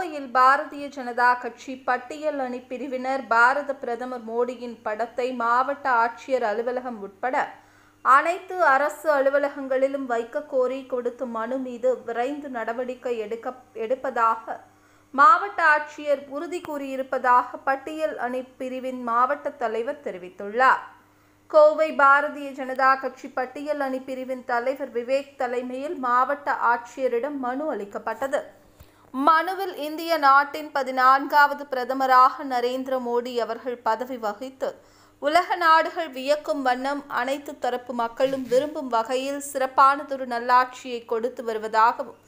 கோவையில் பாரதிய ஜனதா கட்சி பட்டியல் அணி பிரிவினர் பாரத பிரதமர் மோடியின் படத்தை மாவட்ட ஆட்சியர் அலுவலகம் உட்பட அனைத்து அரசு அலுவலகங்களிலும் வைக்க கோரி கொடுத்த மனு மீது விரைந்து நடவடிக்கை எடுக்க எடுப்பதாக மாவட்ட ஆட்சியர் உறுதி கூறியிருப்பதாக பட்டியல் அணி பிரிவின் மாவட்ட தலைவர் தெரிவித்துள்ளார். கோவை பாரதிய ஜனதா கட்சி பட்டியல் அணி பிரிவின் தலைவர் விவேக் தலைமையில் மாவட்ட ஆட்சியரிடம் மனு அளிக்கப்பட்டது. மனுவில் இந்திய நாட்டின் பதினான்காவது பிரதமராக நரேந்திர மோடி அவர்கள் பதவி வகித்து உலக நாடுகள் வியக்கும் வண்ணம் அனைத்து தரப்பு மக்களும் விரும்பும் வகையில் சிறப்பானதொரு நல்லாட்சியை கொடுத்து வருவதாகவும்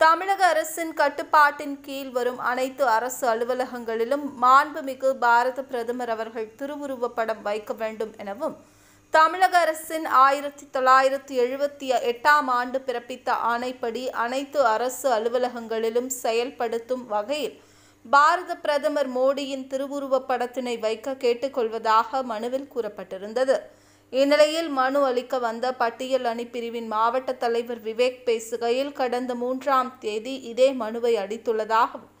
தமிழக அரசின் கட்டுப்பாட்டின் கீழ் வரும் அனைத்து அரசு அலுவலகங்களிலும் மாண்புமிகு பாரத பிரதமர் அவர்கள் திருவுருவப்படம் வைக்க வேண்டும் எனவும் தமிழக அரசின் ஆயிரத்தி தொள்ளாயிரத்தி எழுபத்தி எட்டாம் ஆண்டு பிறப்பித்த ஆணைப்படி அனைத்து அரசு அலுவலகங்களிலும் செயல்படுத்தும் வகையில் பாரத பிரதமர் மோடியின் திருவுருவப் படத்தினை வைக்க கேட்டுக்கொள்வதாக மனுவில் கூறப்பட்டிருந்தது. இந்நிலையில் மனு அளிக்க வந்த பட்டியல் அணி பிரிவின் மாவட்ட தலைவர் விவேக் பேசுகையில் கடந்த மூன்றாம் தேதி இதே மனுவை அளித்துள்ளதாகவும்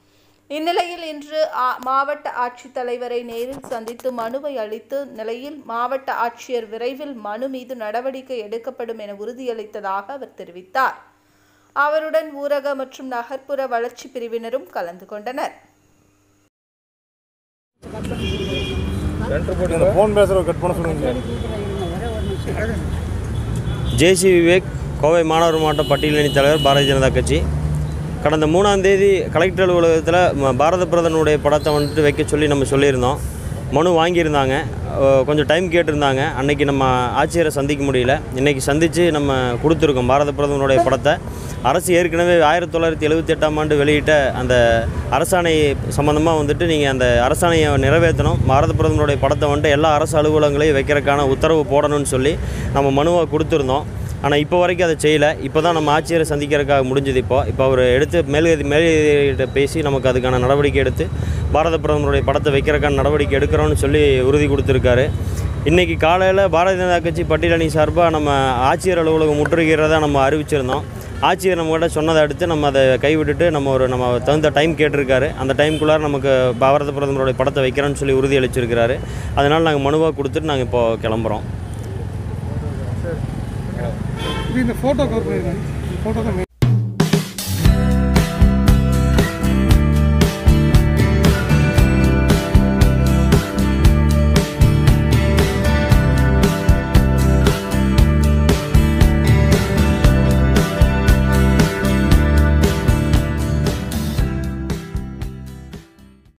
இந்நிலையில் இன்று மாவட்ட ஆட்சித்தலைவரை நேரில் சந்தித்து மனுவை அளித்து நிலையில் மாவட்ட ஆட்சியர் விரைவில் மனு மீது நடவடிக்கை எடுக்கப்படும் என உறுதியளித்ததாக அவர் தெரிவித்தார். அவருடன் ஊரக மற்றும் நகர்ப்புற வளர்ச்சி பிரிவினரும் கலந்து கொண்டனர். ஜேசி விவேக் கோவை மாணவர் மாவட்ட பட்டியலணி தலைவர் பாரதிய ஜனதா கட்சி. கடந்த மூணாம் தேதி கலெக்டர் அலுவலகத்தில் ம- பாரத பிரதனுடைய படத்தை வந்துட்டு வைக்க சொல்லி நம்ம சொல்லியிருந்தோம். மனு வாங்கியிருந்தாங்க. கொஞ்சம் டைம் கேட்டிருந்தாங்க. அன்னைக்கு நம்ம ஆட்சியரை சந்திக்க முடியல. இன்றைக்கி சந்தித்து நம்ம கொடுத்துருக்கோம் பாரத பிரதமருடைய படத்தை. அரசு ஏற்கனவே ஆயிரத்தி தொள்ளாயிரத்தி எழுபத்தி எட்டாம் ஆண்டு வெளியிட்ட அந்த அரசாணை சம்மந்தமாக வந்துட்டு நீங்கள் அந்த அரசாணையை நிறைவேற்றணும். பாரத பிரதமருடைய படத்தை வந்துட்டு எல்லா அரசு அலுவலகங்களையும் வைக்கிறதுக்கான உத்தரவு போடணும்னு சொல்லி நம்ம மனுவை கொடுத்துருந்தோம். ஆனால் இப்போ வரைக்கும் அதை செய்யலை. இப்போ தான் நம்ம ஆட்சியரை சந்திக்கிறதுக்காக முடிஞ்சது இப்போ. இப்போ அவர் எடுத்து மேலதி மேலிட்ட பேசி நமக்கு அதுக்கான நடவடிக்கை எடுத்து பாரத பிரதமருடைய படத்தை வைக்கிறக்கான நடவடிக்கை எடுக்கிறோன்னு சொல்லி உறுதி கொடுத்துருக்காரு. இன்றைக்கி காலையில் பாரதிய ஜனதா கட்சி பட்டியலணி சார்பாக நம்ம ஆட்சியர் அலுவலகம் முற்றுகிறதா நம்ம அறிவிச்சிருந்தோம். ஆட்சியர் நம்மகிட்ட சொன்னதை அடுத்து நம்ம அதை கைவிட்டுட்டு நம்ம ஒரு நம்ம தகுந்த டைம் கேட்டிருக்காரு. அந்த டைம்குள்ளார நமக்கு பாரத பிரதமருடைய படத்தை வைக்கிறோன்னு சொல்லி உறுதி அளிச்சிருக்கிறாரு. அதனால் நாங்கள் மனுவாக கொடுத்துட்டு நாங்கள் இப்போது கிளம்புறோம். இது இந்த ஃபோட்டோ கவர் பண்ணியிருக்காங்க ஃபோட்டோ தான்.